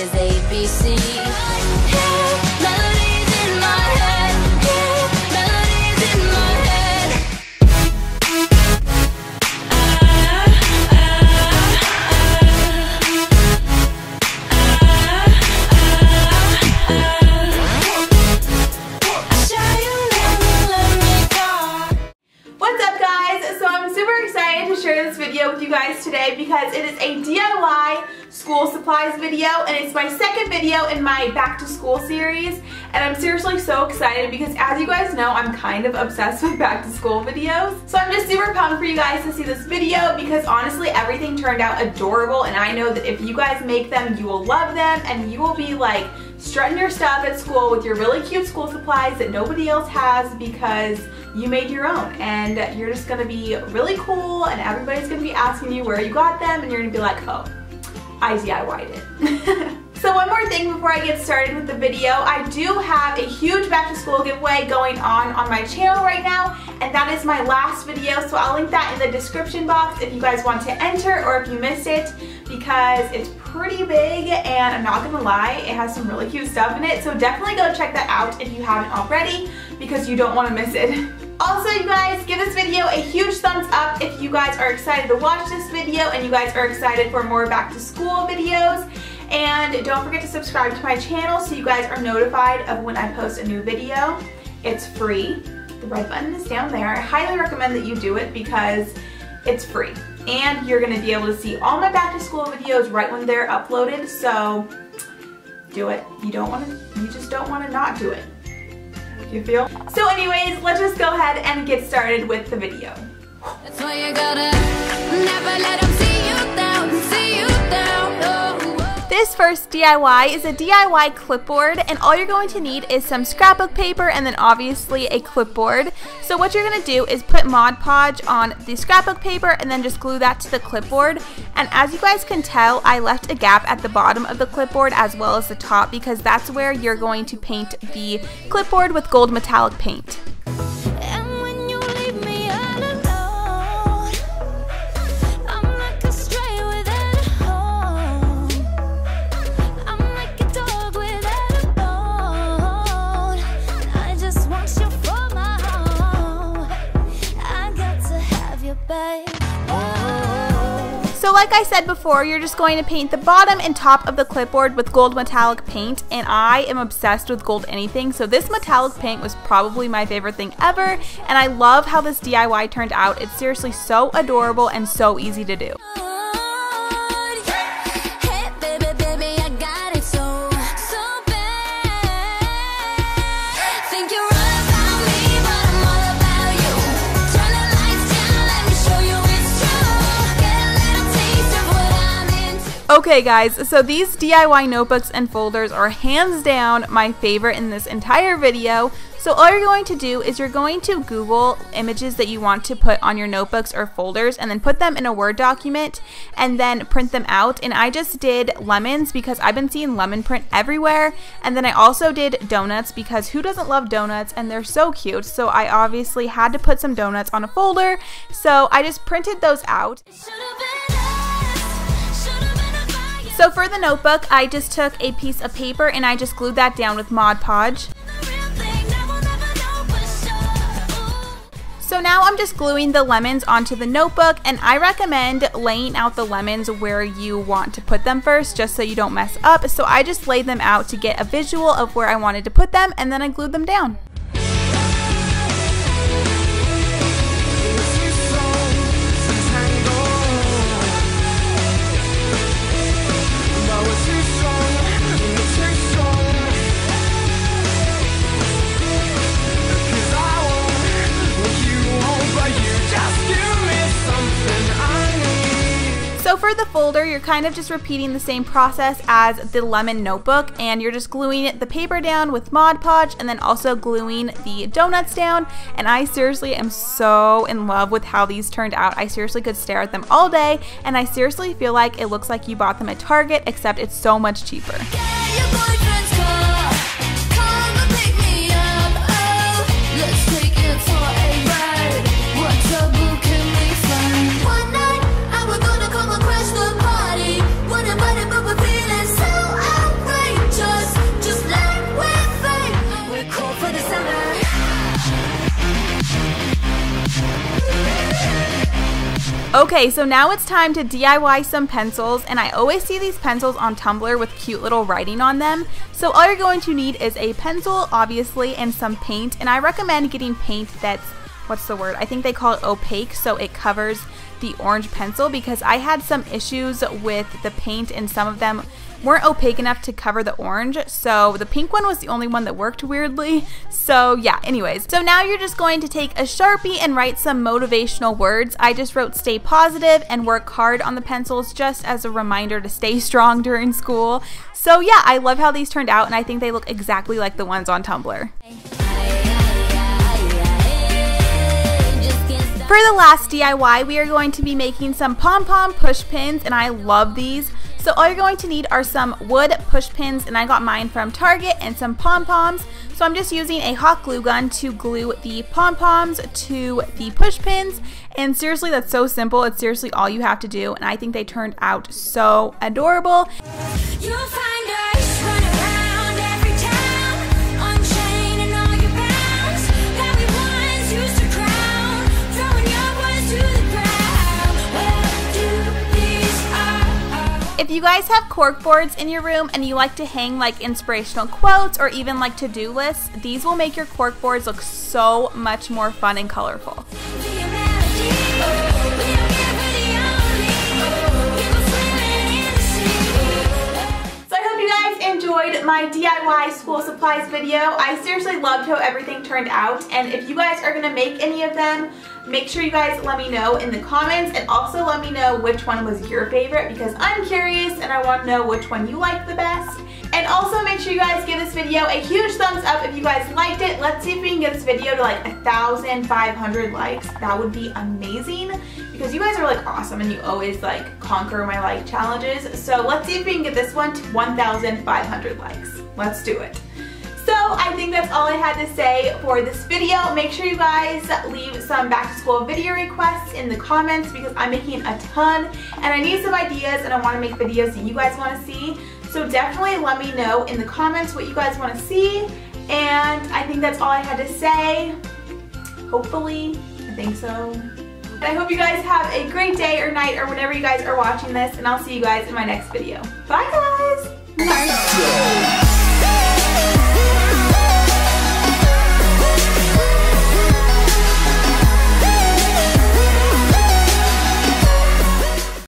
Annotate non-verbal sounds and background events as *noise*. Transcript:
ABC. What's up guys? So I'm super excited to share this video with you guys today because it is a DIY school supplies video and it's my second video in my back to school series. And I'm seriously so excited because as you guys know I'm kind of obsessed with back to school videos. So I'm just super pumped for you guys to see this video because honestly everything turned out adorable. And I know that if you guys make them you will love them. And you will be like strutting your stuff at school with your really cute school supplies that nobody else has because you made your own. And you're just gonna be really cool and everybody's gonna be asking you where you got them and you're gonna be like, oh, I DIY'd it. *laughs* So one more thing before I get started with the video, I do have a huge back to school giveaway going on on my channel right now and that is my last video so I'll link that in the description box if you guys want to enter or if you missed it because it's pretty big and I'm not gonna lie, it has some really cute stuff in it so definitely go check that out if you haven't already because you don't want to miss it. *laughs* Also, you guys, give this video a huge thumbs up if you guys are excited to watch this video and you guys are excited for more back to school videos. And don't forget to subscribe to my channel so you guys are notified of when I post a new video. It's free. The red button is down there. I highly recommend that you do it because it's free. And you're gonna be able to see all my back to school videos right when they're uploaded, so do it. You don't wanna, you just don't wanna not do it. You feel? So anyways, let's just go ahead and get started with the video. First DIY is a DIY clipboard and all you're going to need is some scrapbook paper and then obviously a clipboard. So what you're going to do is put Mod Podge on the scrapbook paper and then just glue that to the clipboard. And as you guys can tell, I left a gap at the bottom of the clipboard as well as the top because that's where you're going to paint the clipboard with gold metallic paint. Like I said before, you're just going to paint the bottom and top of the clipboard with gold metallic paint and I am obsessed with gold anything so this metallic paint was probably my favorite thing ever and I love how this DIY turned out. It's seriously so adorable and so easy to do. Okay guys, so these DIY notebooks and folders are hands down my favorite in this entire video. So all you're going to do is you're going to Google images that you want to put on your notebooks or folders and then put them in a Word document and then print them out. And I just did lemons because I've been seeing lemon print everywhere. And then I also did donuts because who doesn't love donuts and they're so cute. So I obviously had to put some donuts on a folder. So I just printed those out. So for the notebook, I just took a piece of paper and I just glued that down with Mod Podge. So now I'm just gluing the lemons onto the notebook and I recommend laying out the lemons where you want to put them first just so you don't mess up. So I just laid them out to get a visual of where I wanted to put them and then I glued them down. For the folder, you're kind of just repeating the same process as the lemon notebook and you're just gluing the paper down with Mod Podge and then also gluing the donuts down. And I seriously am so in love with how these turned out. I seriously could stare at them all day and I seriously feel like it looks like you bought them at Target except it's so much cheaper. Get Okay, so now it's time to DIY some pencils, and I always see these pencils on Tumblr with cute little writing on them. So all you're going to need is a pencil, obviously, and some paint, and I recommend getting paint that's, what's the word? I think they call it opaque, so it covers the orange pencil because I had some issues with the paint and some of them weren't opaque enough to cover the orange. So the pink one was the only one that worked weirdly. So yeah, anyways. So now you're just going to take a Sharpie and write some motivational words. I just wrote stay positive and work hard on the pencils just as a reminder to stay strong during school. So yeah, I love how these turned out and I think they look exactly like the ones on Tumblr. For the last DIY, we are going to be making some pom-pom push pins and I love these. So all you're going to need are some wood push pins and I got mine from Target and some pom-poms. So I'm just using a hot glue gun to glue the pom-poms to the push pins. And seriously, that's so simple. It's seriously all you have to do. And I think they turned out so adorable. If you guys have cork boards in your room and you like to hang like inspirational quotes or even like to-do lists, these will make your cork boards look so much more fun and colorful. So I hope you guys enjoyed my DIY school supplies video. I seriously loved how everything turned out and if you guys are going to make any of them, make sure you guys let me know in the comments and also let me know which one was your favorite because I'm curious and I want to know which one you liked the best. And also make sure you guys give this video a huge thumbs up if you guys liked it. Let's see if we can get this video to like 1,500 likes. That would be amazing because you guys are like awesome and you always like conquer my like challenges. So let's see if we can get this one to 1,500 likes. Let's do it. I think that's all I had to say for this video. Make sure you guys leave some back to school video requests in the comments because I'm making a ton and I need some ideas and I want to make videos that you guys want to see. So definitely let me know in the comments what you guys want to see. And I think that's all I had to say. Hopefully, I think so. And I hope you guys have a great day or night or whenever you guys are watching this. And I'll see you guys in my next video. Bye guys! Bye.